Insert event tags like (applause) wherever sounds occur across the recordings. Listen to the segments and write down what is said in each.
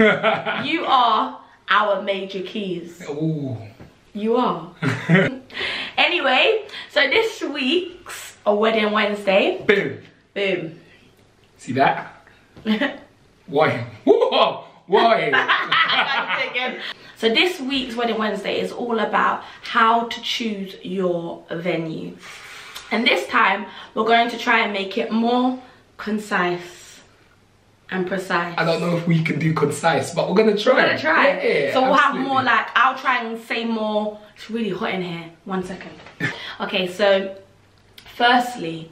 (laughs) You are our major keys. Ooh. You are. (laughs) anyway, so this week's a wedding Wednesday. Boom. Boom. See that? (laughs) Why? Whoa! Why? So this week's Wedding Wednesday is all about how to choose your venue. And this time we're going to try and make it more concise and precise. I don't know if we can do concise, but we're gonna try. We're gonna try. Yeah, so we'll have more like I'll try and say more. It's really hot in here. One second. (laughs) okay, so firstly,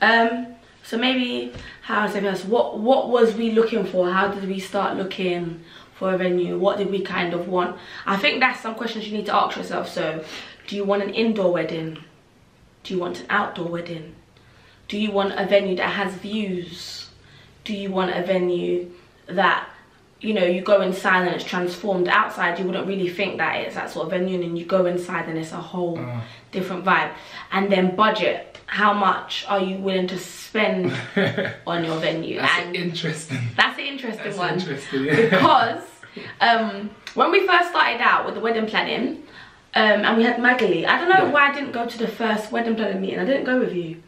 um, so maybe how say this? What what was we looking for? How did we start looking for a venue? What did we kind of want? I think that's some questions you need to ask yourself. So, do you want an indoor wedding? Do you want an outdoor wedding? Do you want a venue that has views? Do you want a venue that you know you go inside and it's transformed outside you wouldn't really think that it's that sort of venue and then you go inside and it's a whole Uh. different vibe and then budget how much are you willing to spend (laughs) on your venue That's and interesting. that's an interesting That's one interesting, yeah. because um, when we first started out with the wedding planning um, and we had Magali I don't know Yeah. why I didn't go to the first wedding planning meeting I didn't go with you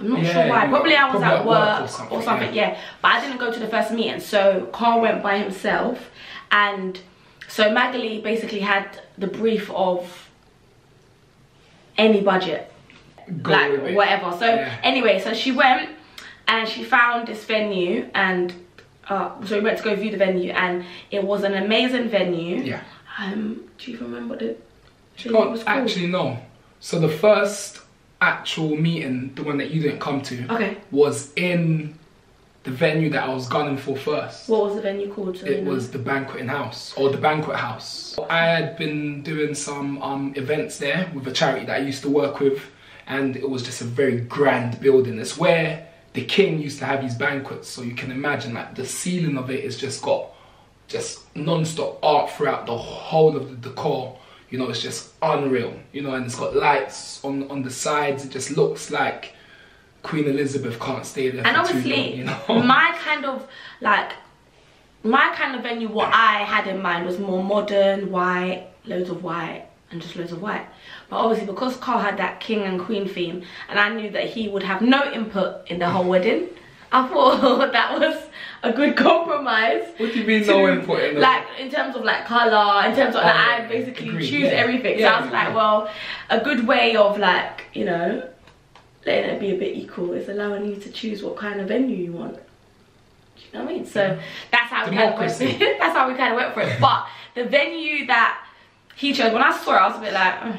I'm not Yeah, sure why. Probably I was probably at work, or something, or something, yeah. yeah. But I didn't go to the first meeting. So Karl went by himself and so Magali basically had the brief of any budget. Go like whatever. So Yeah. anyway, so she went and she found this venue and uh, so we went to go view the venue and it was an amazing venue. Yeah. Um, do you remember the, was actually, no. So the first actual meeting, the one that you didn't come to, Okay. was in the venue that I was gunning for first. What was the venue called? So you It know? was the banqueting house or the banquet house. I had been doing some um, events there with a charity that I used to work with, and it was just a very grand building. It's where the king used to have his banquets, so you can imagine like the ceiling of it has just got just non-stop art throughout the whole of the decor. You know, it's just unreal. You know, and it's got lights on on the sides. It just looks like Queen Elizabeth can't stay there. and for too obviously long, you know? (laughs) my kind of like my kind of venue what i had in mind was more modern white loads of white and just loads of white but obviously because karl had that king and queen theme and i knew that he would have no input in the whole wedding i thought (laughs) that was a good (laughs) compromise What do you mean to- no input in like in terms of like color in terms of like, Oh, i basically agreed, choose yeah. everything Yeah, so i was like yeah. well a good way of like you know letting it be a bit equal is allowing you to choose what kind of venue you want. Do you know what I mean? So that's how we kind of went. Democracy. (laughs) that's how we kind of went for it. But the venue that he chose, when I saw it, I was a bit like, "Ugh,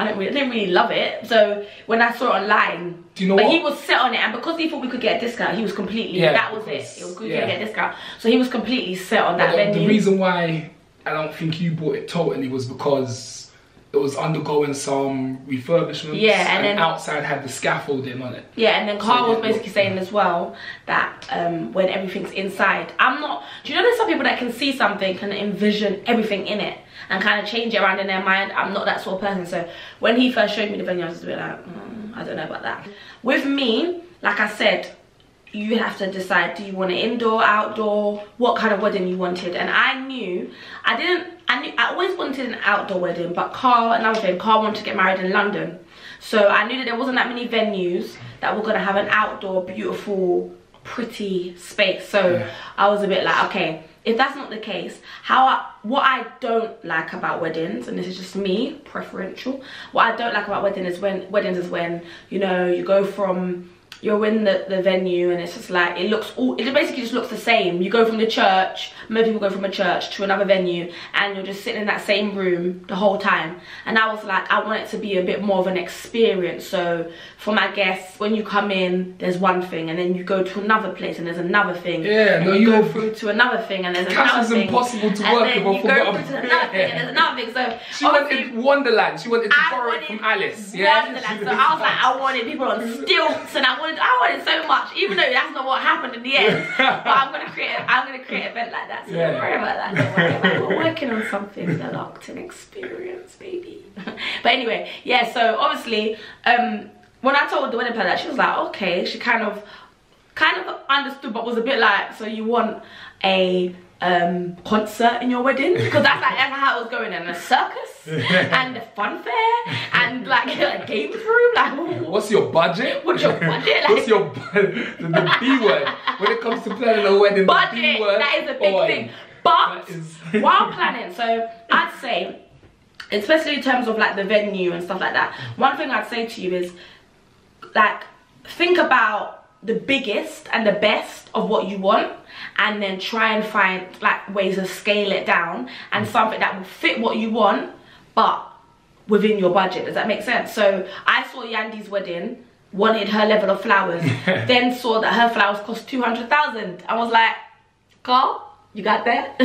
I don't really, I didn't really love it. So when I saw it online, Do you know but what? he was set on it, and because he thought we could get a discount, he was completely. Yeah, that was because- it. It was we yeah. get a discount, so he was completely set on that But the, reason why I don't think you bought it totally was because it was undergoing some refurbishments. Yeah, and then- outside had the scaffolding on it. Yeah, and then Karl So, was yeah, basically look- saying as well that um, when everything's inside, I'm not. Do you know there's some people that can see something can envision everything in it and kind of change it around in their mind? I'm not that sort of person. So when he first showed me the venue, I was just a bit like, mm, I don't know about that. With me, like I said, you have to decide do you want it indoor, outdoor, what kind of wedding you wanted. And I knew, I didn't, I knew, I always wanted an outdoor wedding, but Karl, another thing, Karl wanted to get married in London. So I knew that there wasn't that many venues that were gonna have an outdoor, beautiful, pretty space. So Yeah. I was a bit like, okay, if that's not the case, how I, what I don't like about weddings, and this is just me, preferential, what I don't like about weddings is when weddings is when you know you go from you're in the, the venue and it's just like it looks all it basically just looks the same you go from the church many people go from a church to another venue and you're just sitting in that same room the whole time and i was like i want it to be a bit more of an experience so for my guests when you come in there's one thing and then you go to another place and there's another thing Yeah, and no, you you go through to another thing and there's Cash another is thing impossible to and work then you go through to another thing and there's another thing so (laughs) She wanted Wonderland. She wanted to I borrow it from Alice. Yeah. Wonderland. So I was like, I wanted people on (laughs) stilts, and I wanted, I wanted so much, even though that's not what happened in the end. (laughs) but I'm gonna create, I'm gonna create an event like that. So Yeah. don't worry about that. Don't worry about. We're (laughs) working on something, the Lockton experience, baby. (laughs) but anyway, yeah. So obviously, um, when I told the wedding planner that, she was like, okay. She kind of kind of understood, but was a bit like, so you want a um, concert in your wedding? Because that's like that's how it was going, in a circus (laughs) and a fun fair and like a games room. Like, (laughs) What's your budget? What's your budget? What's your budget? (laughs) The, the B word. When it comes to planning a wedding, the budget? B word. That is a big boy, thing. But is- while planning, so I'd say, especially in terms of like the venue and stuff like that, one thing I'd say to you is like think about the biggest and the best of what you want and then try and find like ways to scale it down and mm. something that will fit what you want but within your budget. Does that make sense? So i saw yandi's wedding wanted her level of flowers (laughs) then saw that her flowers cost 200000 i was like karl you got that (laughs)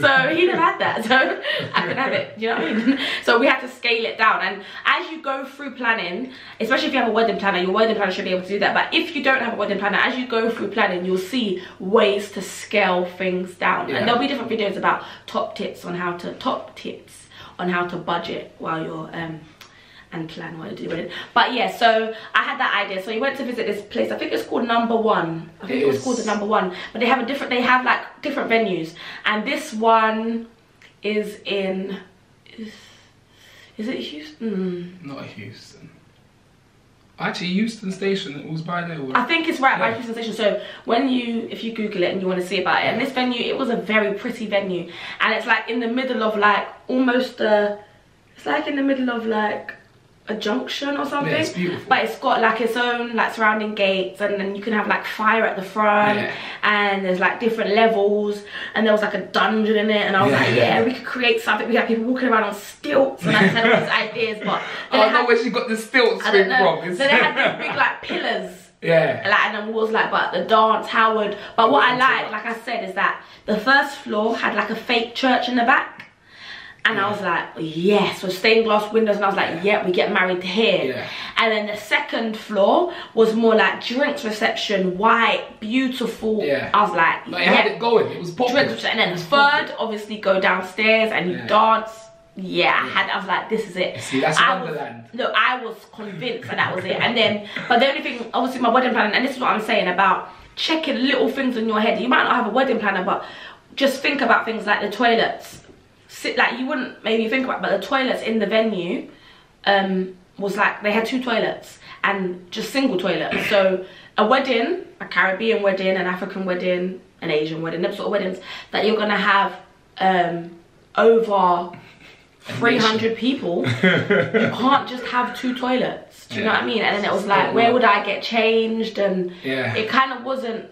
so he didn't have that so i could have it you know what i mean (laughs) so we had to scale it down and as you go through planning especially if you have a wedding planner your wedding planner should be able to do that but if you don't have a wedding planner as you go through planning you'll see ways to scale things down Yeah. and there'll be different videos about top tips on how to top tips on how to budget while you're um and plan what you're doing. But yeah, so I had that idea. So we went to visit this place. I think it's called Number One. I think It it, was called the Number One. But they have a different. They have like different venues, and this one is in. Is, is it Euston? Hmm. Not Euston. Actually, Euston Station. It was by there. I think it's right by Euston Station. So when you, if you Google it and you want to see about it, and this venue, it was a very pretty venue, and it's like in the middle of like almost a, it's like in the middle of like a junction or something. it's beautiful. But it's got like its own like surrounding gates, and then you can have like fire at the front, Yeah. and there's like different levels, and there was like a dungeon in it, and I was Yeah. like, yeah, we could create something. We had people walking around on stilts, and I had all these ideas, but (laughs) I don't know where she got the stilts I don't know. from. So they had these (laughs) big like pillars yeah. like and then walls like but the dance howard but what i like like i said is that the first floor had like a fake church in the back and i was like yes with stained glass windows and i was like yeah, we get married here Yeah. and then the second floor was more like drinks reception white beautiful Yeah. i was like it yeah had it going. It was popular. drinks reception. and then the was third obviously go downstairs and you Yeah. dance yeah, I had I was like, this is it. See, that's I was, Wonderland. Look, I was convinced that that was it. And then, but the only thing, obviously, my wedding planning, and this is what I'm saying about checking little things in your head. You might not have a wedding planner, but just think about things like the toilets. Sit like you wouldn't maybe think about, but the toilets in the venue um, was like they had two toilets and just single toilets. So a wedding, a Caribbean wedding, an African wedding, an Asian wedding, them sort of weddings that you're gonna have um, over 300 people, (laughs) you can't just have two toilets. Do you know what I mean? And then it was like, where would I get changed? And Yeah. it kind of wasn't.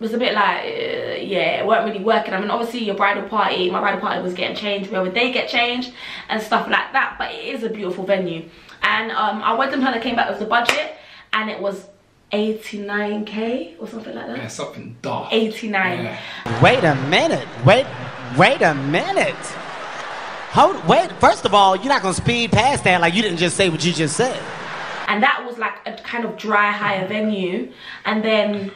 It was a bit like, uh, yeah, it weren't really working. I mean, obviously your bridal party, my bridal party was getting changed. Where would they get changed and stuff like that? But it is a beautiful venue. And um, our wedding planner came back with the budget, and it was 89k or something like that. Yeah, something dark. 89. Yeah. Wait a minute. Wait, wait a minute. Hold, wait. First of all, you're not gonna speed past that like you didn't just say what you just said. and that was like a kind of dry hire venue and then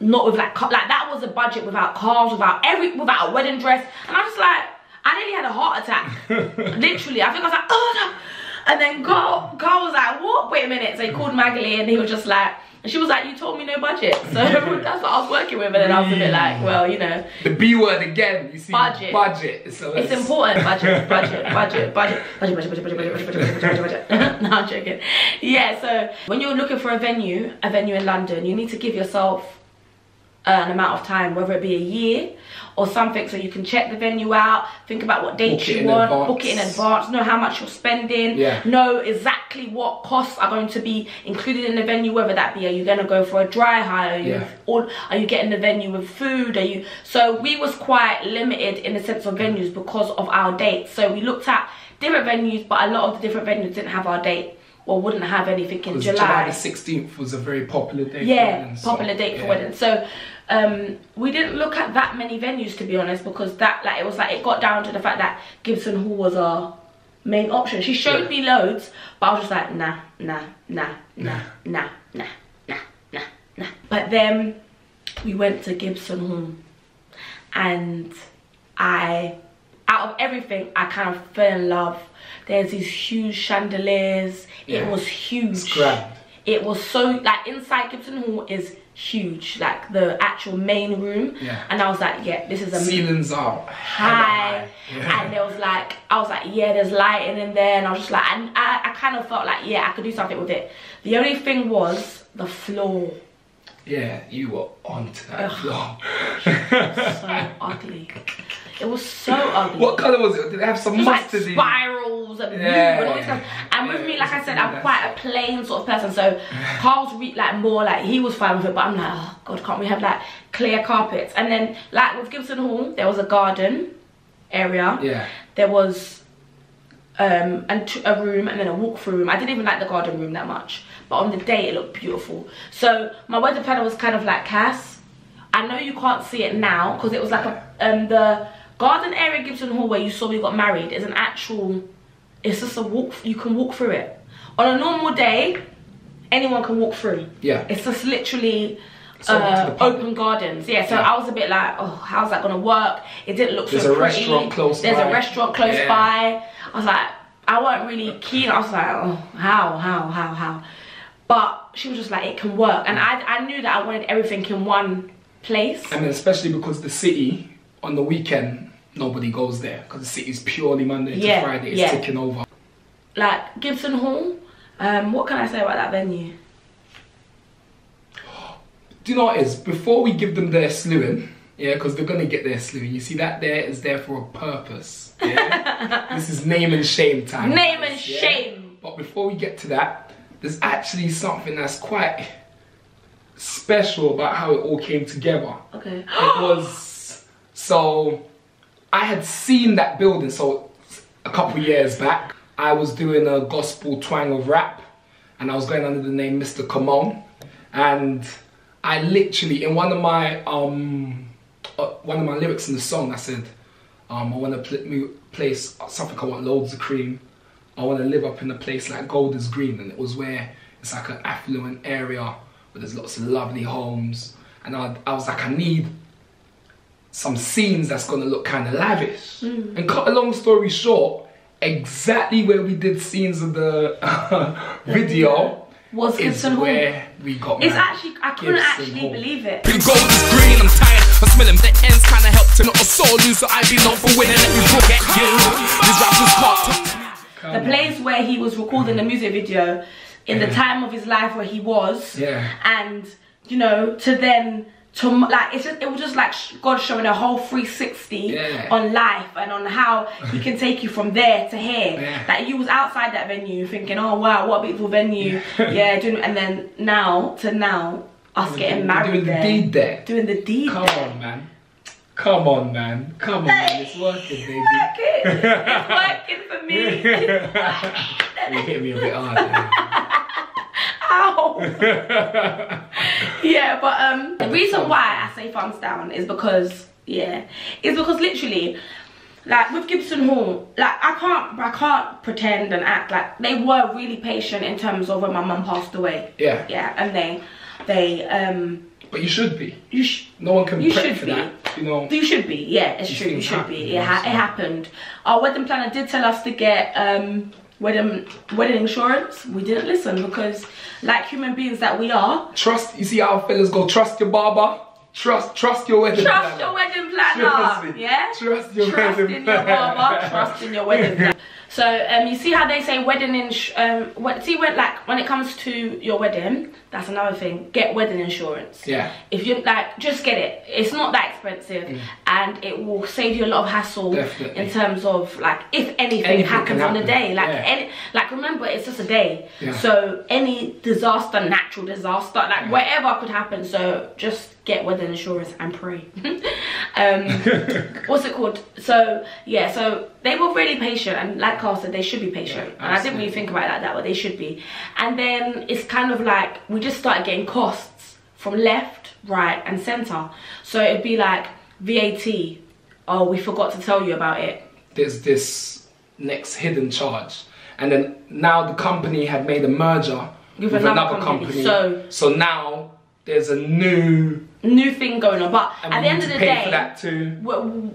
not with like like that was a budget without cars without every without a wedding dress and i was like i nearly had a heart attack literally i think i was like oh no and then Karl, Karl was like what wait a minute so he called Magali and he was just like and she was like you told me no budget so that's what i was working with and then i was a bit like well you know The B word again. You see, Budget. Budget. So it's important. Budget, budget, budget, budget, budget, budget, budget, budget, budget, budget, budget, budget, budget, budget. no, I'm joking. Yeah, so when you're looking for a venue, a venue in London, you need to give yourself an amount of time, whether it be a year or something, so you can check the venue out, think about what dates you want, advance. book it in advance, know how much you're spending, Yeah. know exactly what costs are going to be included in the venue, whether that be are you gonna go for a dry hire, are you, Yeah. or are you getting the venue with food, are you so we was quite limited in the sense of venues because of our dates. So we looked at different venues, but a lot of the different venues didn't have our date or wouldn't have anything in July. July the 16th was a very popular date. for Yeah, weddings, so, popular date for weddings. So um, we didn't look at that many venues to be honest, because that like it was like it got down to the fact that Gibson Hall was our main option. She showed Yeah. me loads, but I was just like nah, nah, nah, nah, nah, nah, nah, nah, nah. But then we went to Gibson Hall, and I, out of everything, I kind of fell in love. There's these huge chandeliers. It was huge. It was so like inside Gibson Hall is huge, like the actual main room. Yeah. And I was like, yeah, this is a Ceilings are high, Yeah. and there was like I was like yeah there's lighting in there and I was just like and I, I kind of felt like yeah I could do something with it the only thing was the floor Yeah, you were onto that Ugh. floor. (laughs) so ugly (laughs) it was so ugly what colour was it? Did it have some It like mustard in spirals and blue Yeah. and all this stuff. And with Yeah, me, like I said, I'm quite a plain sort of person. So (laughs) Karl's re- like more like he was fine with it, but I'm like, oh god, can't we have like clear carpets? And then like with Gibson Hall, there was a garden area. Yeah. There was um and t- a room and then a walk-through room. I didn't even like the garden room that much, but on the day it looked beautiful. So my wedding planner was kind of like Cass. I know you can't see it now because it was like a um the garden area Gibson Hall where you saw we got married is an actual. It's just a walk. You can walk through it on a normal day. Anyone can walk through. Yeah. It's just literally. open Uh, open gardens, yeah. So Yeah. I was a bit like, oh, how's that gonna work? It didn't look There's so a pretty. restaurant close There's by. a restaurant close Yeah. by. I was like, I weren't really keen. I was like, oh, how, how, how, how? But she was just like, it can work, and I, I knew that I wanted everything in one place. And especially because the city on the weekend nobody goes there because the city's purely Monday Yeah, to Friday. It's yeah. taking over. Like Gibson Hall. Um, what can I say about that venue? Do you know what is? Before we give them their slewing, yeah, because they're gonna get their slewing. You see that there is there for a purpose. Yeah. (laughs) this is name and shame time. Name and yeah? shame. But before we get to that, there's actually something that's quite special about how it all came together. Okay. it (gasps) was so I had seen that building so a couple years back I was doing a gospel twang of rap and I was going under the name Mr. Camon and I literally in one of my um uh, one of my lyrics in the song I said um I want to pl- place something I want loads of cream I want to live up in a place like Golders Green and it was where it's like an affluent area where there's lots of lovely homes and I, I was like I need some scenes that's gonna look kind of lavish. Mm. And cut a long story short, exactly where we did scenes of the (laughs) video Was is Gibson Hall. where we got It's married. actually I couldn't Gibson actually Hall. believe it. The Golders Green, I'm tired of smelling the ends kinda help to not a sore loser. I be known for winning, let me forget you. These rappers can't touch the place where he was recording the music video in the time of his life where he was Yeah. and you know to then to like it's just, it was just like god showing a whole 360 Yeah. on life and on how he can take you from there to here Yeah. like you was outside that venue thinking oh wow what a beautiful venue (laughs) yeah doing, and then now to now us getting married doing the deed there. doing the deed Come there. on, man. Come on, man. Come on, man. It's working, baby. Working. it's working for me It's. (laughs) You hit me a bit hard. (laughs) Ow. (laughs) yeah, but um, the reason why I say thumbs down is because yeah, is because literally, like with Gibson Hall, like I can't I can't pretend and act like they were really patient in terms of when my mum passed away. Yeah. Yeah, and they they um But you should be. you sh- No one can You prep for be. that. You know. you should be, yeah, it's true. You should happen, be. It, ha- it happened. Our wedding planner did tell us to get um wedding wedding insurance. We didn't listen because, like human beings that we are, Trust. You see how fellas go. Trust your barber. Trust. Trust your wedding. Trust planner. your wedding planner. Trust. Yeah. Trust your trust wedding in your barber. Trust in your wedding planner. So um, you see how they say wedding ins um what, see when like when it comes to your wedding, that's another thing. Get wedding insurance. Yeah. If you like, just get it. It's not that expensive, and it will save you a lot of hassle Definitely. in terms of like if anything, Anything happens can on the day. Like Yeah. any, like remember, it's just a day. Yeah. So any disaster, natural disaster, like whatever could happen. So just get wedding insurance and pray. (laughs) um, (laughs) what's it called? So yeah, so they were really patient, and like Karl said, they should be patient. Yeah, and I didn't really think about it like that, but they should be. And then it's kind of like we just started getting costs from left, right, and center. So it'd be like VAT. Oh, we forgot to tell you about it. there's this next hidden charge. And then now the company had made a merger With with, another another, company, company. so- so now there's a new new thing going on. But and at the end of the day, for that too.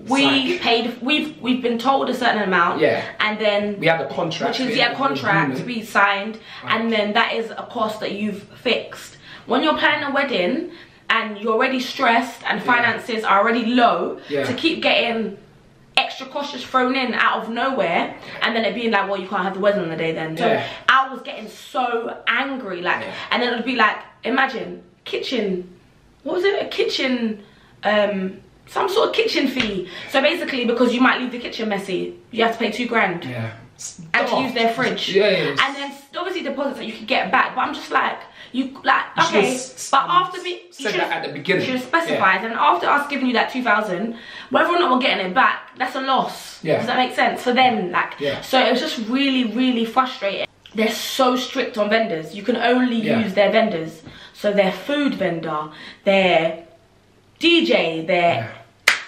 we, Psych. paid. We've we've been told a certain amount. Yeah. And then We had a contract. which is yeah contract to be signed, and then that is a cost that you've fixed. When you're planning a wedding and you're already stressed and finances are already low, Yeah. to keep getting extra costs just thrown in out of nowhere, and then it being like, well, you can't have the wedding on the day then. So Yeah. I was getting so angry, like, Yeah. and then it would be like, imagine kitchen, what was it? A kitchen, um, some sort of kitchen fee. So basically, because you might leave the kitchen messy, you have to pay two grand Yeah. and to use their fridge. Yeah, yeah. And then obviously deposits that you could get back. But I'm just like, you like You okay. But after me, you said should that at the beginning. Should have specified. And after us giving you that two thousand, whether or not we're getting it back, that's a loss. Yeah. Does that make sense? For them, like, Yeah. so it was just really, really frustrating. They're so strict on vendors. You can only Yeah. use their vendors. So their food vendor, their DJ, their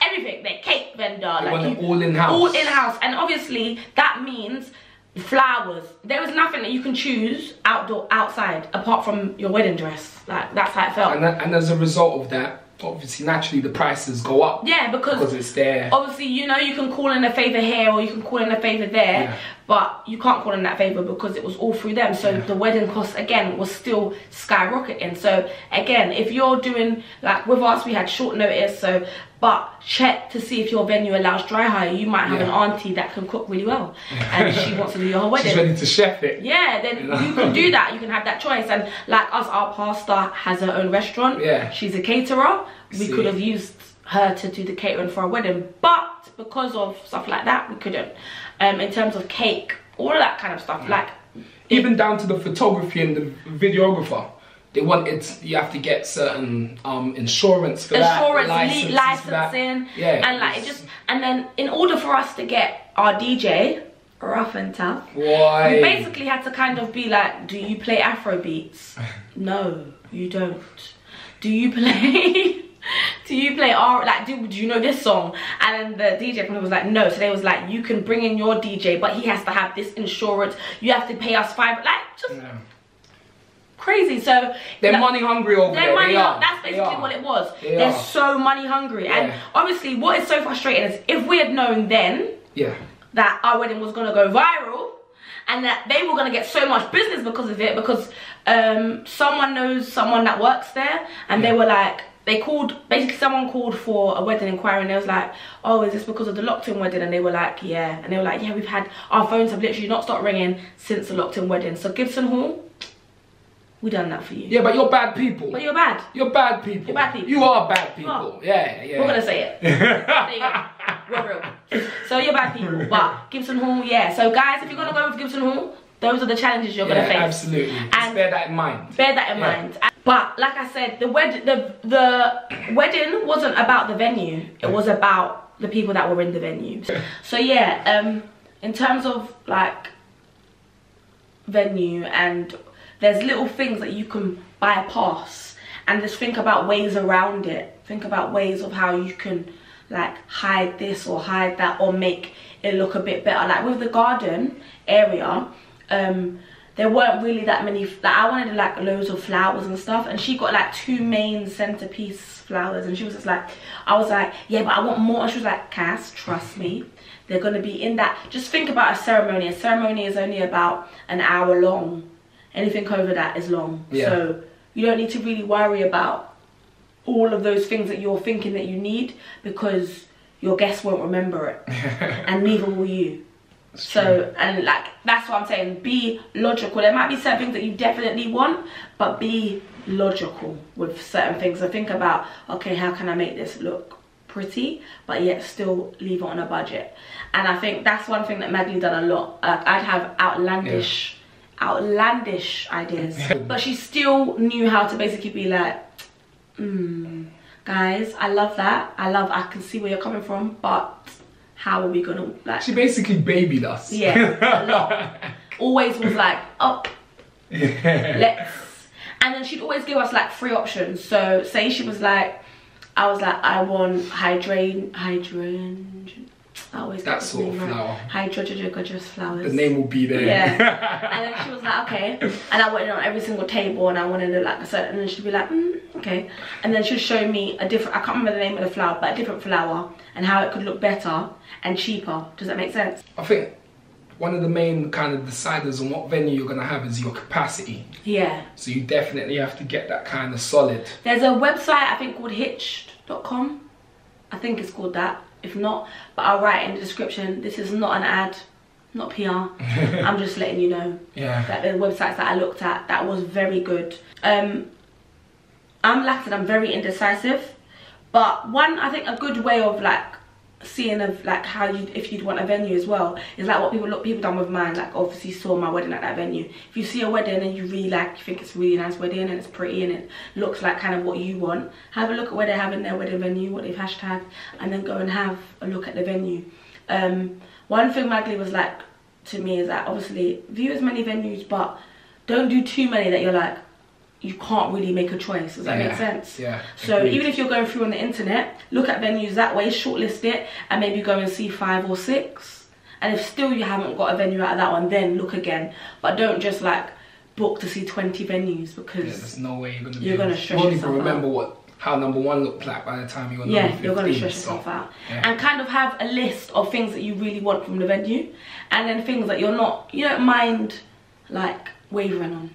everything, their cake vendor, They like all in-house. all in house, and obviously that means flowers. There is nothing that you can choose outdoor outside apart from your wedding dress. Like that's how it felt. And, that, and as a result of that, obviously, naturally, the prices go up. yeah, because Because it's there. obviously you know you can call in a favor here or you can call in a favor there Yeah. But you can't call in that favor because it was all through them so Yeah. the wedding cost again was still skyrocketing so again if you're doing like with us we had short notice so but check to see if your venue allows dry hire you might have Yeah. an auntie that can cook really well and she wants to do your whole wedding She's ready to chef it. yeah, then (laughs) you can do that. You can have that choice. And like us, our pastor has her own restaurant. Yeah. She's a caterer. We See. could have used her to do the catering for our wedding, but because of stuff like that, we couldn't. Um, in terms of cake, all of that kind of stuff, like Even down to the photography and the videographer. They wanted you have to get certain um insurance for insurance, that, li- licenses for that. licensing, Yeah, and like it just. And then in order for us to get our DJ rough and tough, Why? We basically had to kind of be like, do you play Afro beats? (laughs) no, you don't. Do you play? Do you play R? Like, do, do you know this song? And then the DJ was like, no. So they was like, you can bring in your DJ, but he has to have this insurance. You have to pay us five. Like, just Yeah. crazy. So They're like, money hungry over they're there. money. they are. That's They basically are. what it was. They They're are. so money hungry, and obviously, what is so frustrating is if we had known then Yeah. that our wedding was gonna go viral and that they were gonna get so much business because of it because um, someone knows someone that works there and they were like they called basically someone called for a wedding inquiry and they was like oh is this because of the locked-in wedding and they were like yeah and they were like yeah we've had our phones have literally not stopped ringing since the locked-in wedding so Gibson Hall we done that for you Yeah, but you're bad people. but you're bad You're bad people. You're bad people. You are bad people. Oh. Yeah, yeah. we're gonna say it (laughs) there you go. We're real. So you're bad people, (laughs) but Gibson Hall, yeah. So guys, if you're gonna go with Gibson Hall, those are the challenges you're Yeah, gonna face. absolutely. Just And- bear that in mind. Bear that in Yeah. mind. But like I said, the wed the the wedding wasn't about the venue. It was about the people that were in the venue. So yeah, um, in terms of like venue and there's little things that you can bypass and just think about ways around it. Think about ways of how you can like hide this or hide that or make it look a bit better. Like with the garden area, um, there weren't really that many. Like I wanted like loads of flowers and stuff, and she got like two main centerpiece flowers, and she was just like, I was like, yeah, but I want more. And she was like, Cass, trust me, they're gonna be in that. Just think about a ceremony. A ceremony is only about an hour long. Anything over that is long. Yeah. So you don't need to really worry about all of those things that you're thinking that you need because your guests won't remember it (laughs) and neither will you so and like that's what i'm saying. Be logical. There might be certain things that you definitely want but be logical with certain things. So think about okay how can i make this look pretty but yet still leave it on a budget? And i think that's one thing that Maggie done a lot. Uh, i'd have outlandish outlandish ideas. (laughs) But she still knew how to basically be like mm, guys i love that. I love i can see where you're coming from but how are we gonna like She basically babied us. yeah a (laughs) lot. Always was like oh let's and then she'd always give us like three options. So say she was like i was like i want hydrate hydrangea I always That sort of flower. Hydrogeorgos flowers. The name will be there. Yeah. (laughs) and then she was like, okay. And I went on every single table and I wanted to like a certain, and then she'd be like, mm, okay. And then she'd show me a different, I can't remember the name of the flower, but a different flower and how it could look better and cheaper. Does that make sense? I think one of the main kind of deciders on what venue you're gonna have is your capacity. Yeah. So you definitely have to get that kind of solid. There's a website I think called hitched.com. I think it's called that. If not, but I'll write in the description. This is not an ad, not PR. (laughs) I'm just letting you know Yeah. that the websites that I looked at that was very good. Um, I'm I I'm very indecisive, but one I think a good way of like seeing of like how you if you'd want a venue as well. Is like what people look people done with mine like obviously saw my wedding at that venue. If you see a wedding and you really like you think it's a really nice wedding and it's pretty and it looks like kind of what you want have a look at where they're having their wedding venue what they've hashtagged and then go and have a look at the venue. Um one thing Magali was like to me is that obviously view as many venues but don't do too many that you're like you can't really make a choice does that Yeah, make sense yeah, so agreed. even if you're going through on the internet look at venues that way shortlist it and maybe go and see five or six and if still you haven't got a venue out of that one then look again but don't just like book to see 20 venues Yeah, because there's no way you're gonna. You're be gonna stress You yourself remember out. what how number one looked like by the time you were yeah, number you're gonna 15, stress so, yourself out. yeah. And kind of have a list of things that you really want from the venue and then things that you're not you don't mind like wavering on.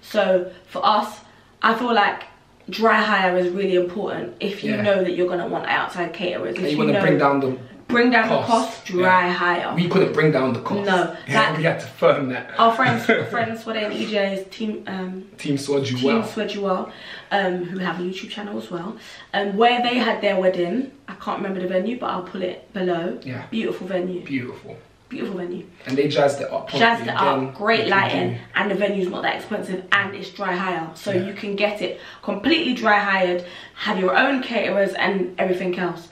So for us, I feel like dry hire is really important if you Yeah. know that you're gonna want outside caterers. And you you want to bring down the bring down cost. the cost, dry Yeah. hire. We couldn't bring down the cost. No, Yeah, that- (laughs) we had to firm that. Our friends (laughs) friends Swade and EJ's team um Team you Team well. Um, who have a YouTube channel as well. Um, where they had their wedding, I can't remember the venue, but I'll pull it below. Yeah. Beautiful venue. Beautiful. Beautiful venue. And they jazzed it up. Jazzed it up, again. great lighting, do- and the venue's not that expensive, and it's dry hire, so Yeah. you can get it completely dry hired, have your own caterers and everything else.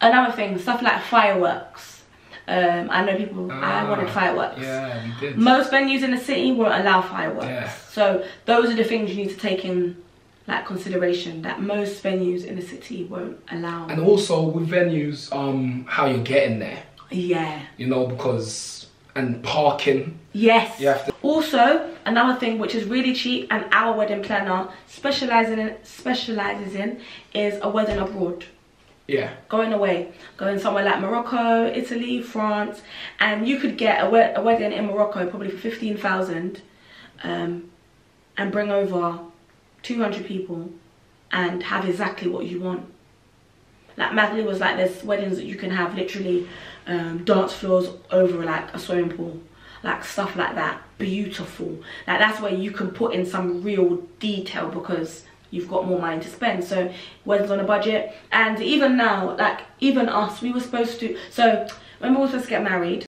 Another thing, stuff like fireworks. Um, I know people. I Ah, wanted fireworks. Yeah, we did. Most venues in the city won't allow fireworks. Yeah. So those are the things you need to take in like consideration that most venues in the city won't allow. and also with venues, um, how you're getting there. Yeah. You know, because and parking. Yes. You have to- Also, another thing which is really cheap and our wedding planner specializing in specializes in is a wedding abroad. Yeah. Going away, going somewhere like Morocco, Italy, France, and you could get a, wed- a wedding in Morocco probably for fifteen thousand, um, and bring over two hundred people, and have exactly what you want. Like Magali was like, there's weddings that you can have literally um, dance floors over like a swimming pool, like stuff like that. Beautiful. Like that's where you can put in some real detail because you've got more money to spend. So weddings on a budget, and even now, like even us, we were supposed to. So when we were supposed to get married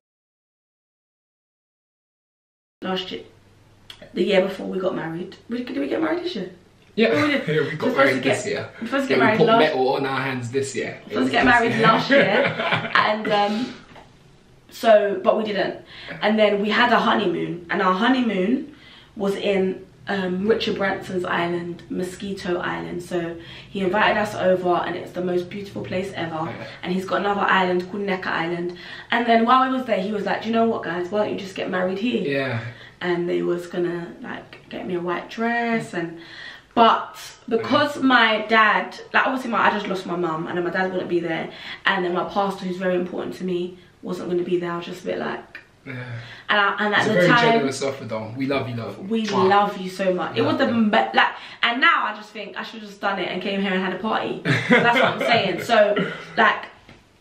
last year, the year before we got married, did we get married this year? Yeah, Oh, we did. (laughs) yeah, we We're got married to get- this year. we're supposed to Yeah, get we married put last- metal on our hands this year. It Supposed to get married year. last year, (laughs) and um, so but we didn't. And then we had a honeymoon, and our honeymoon was in um, Richard Branson's island, Moskito Island. So he invited us over, and it's the most beautiful place ever. Yeah. And he's got another island called Necker Island. And then while we was there, he was like, "Do you know what, guys? Why don't you just get married here?" yeah. and they was gonna like get me a white dress and but because my dad like obviously my I just lost my mum and then my dad wouldn't be there and then my pastor who's very important to me wasn't gonna be there I was just a bit like yeah. and, I, and at It's a the very time generous offer, though. We love you, love. we Mwah. love you so much. It was the be- like, and now I just think I should have just done it and came here and had a party. (laughs) That's what I'm saying. So, like,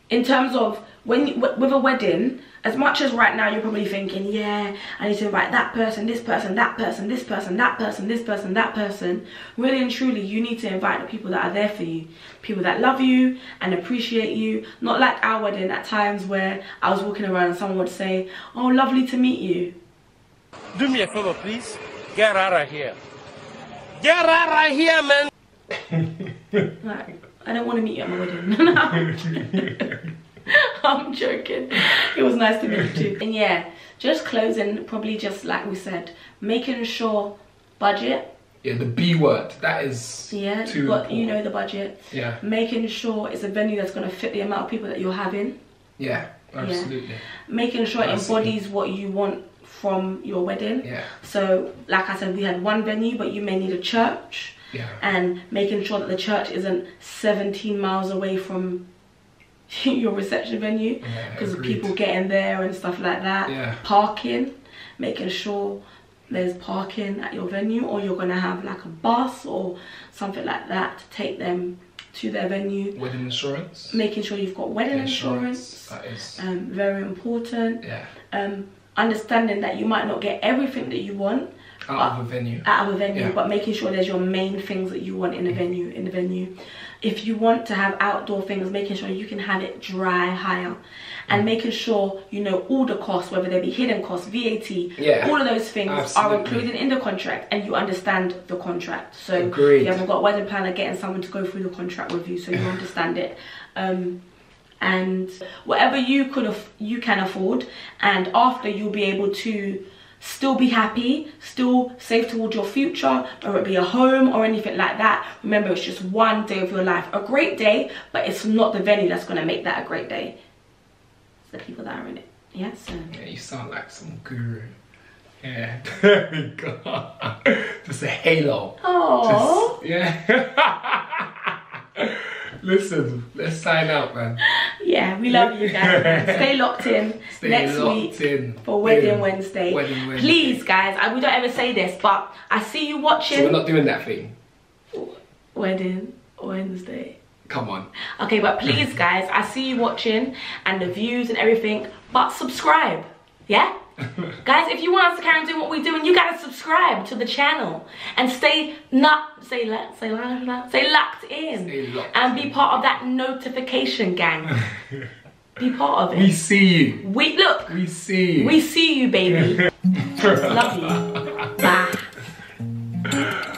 in terms of when you, with a wedding, as much as right now you're probably thinking, yeah, I need to invite that person, this person, that person, this person, that person, this person, that person. Really and truly, you need to invite the people that are there for you, people that love you and appreciate you. Not like our wedding at times where I was walking around and someone would say, "Oh, lovely to meet you." Do me a favor, please. Get out of here. Get out of here, man. (laughs) Like, I don't want to meet you at my wedding. (laughs) (laughs) (laughs) I'm joking. It was nice to meet you too. And yeah, just closing, probably just like we said, making sure budget. Yeah, the B word. That is Yeah, too but you know the budget. Yeah. Making sure it's a venue that's gonna fit the amount of people that you're having. Yeah. Absolutely. making sure it embodies what you want from your wedding. Yeah. So, like I said, we had one venue, but you may need a church, Yeah. and making sure that the church isn't 17 miles away from (laughs) your reception venue Yeah, because agreed. people getting there and stuff like that. Yeah. Parking, making sure there's parking at your venue, or you're gonna have like a bus or something like that to take them to their venue. Wedding insurance. Making sure you've got wedding insurance, That is. um, very important Yeah. um, understanding that you might not get everything that you want Out of a venue. out of a venue, Yeah. but making sure there's your main things that you want in a venue. In the venue, if you want to have outdoor things, making sure you can have it dry hire, and Mm. making sure you know all the costs, whether they be hidden costs, VAT, Yeah. all of those things are included in the contract, and you understand the contract. So Agreed. you haven't got a wedding planner getting someone to go through the contract with you, so you (sighs) understand it. Um, and whatever you could you can afford and after you'll be able to still be happy still save towards your future whether it be a home or anything like that remember it's just one day of your life a great day but it's not the venue that's going to make that a great day it's the people that are in it yes so Yeah, you sound like some guru. Yeah. (laughs) There we go. (laughs) Just a halo. oh yeah. (laughs) Listen, let's sign out, man. Yeah we love you guys (laughs) stay locked in Stay next locked week in. for wedding Boom. wednesday Wedding Wednesday. please guys I, we don't ever say this but i see you watching So we're not doing that thing. wedding Wednesday. Come on. Okay, but please, (laughs) guys, I see you watching and the views and everything, but subscribe. Yeah? (laughs) guys if you want us to kind of do what we're doing you gotta subscribe to the channel and stay not say let say locked say locked in stay locked and be part of that notification gang. (laughs) Be part of it. We see you. We look. We see you. We see you baby. (laughs) Love you. Bye.